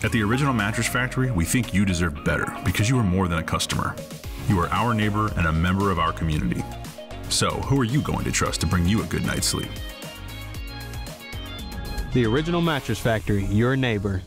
At the Original Mattress Factory, we think you deserve better because you are more than a customer. You are our neighbor and a member of our community. So, who are you going to trust to bring you a good night's sleep? The Original Mattress Factory, your neighbor.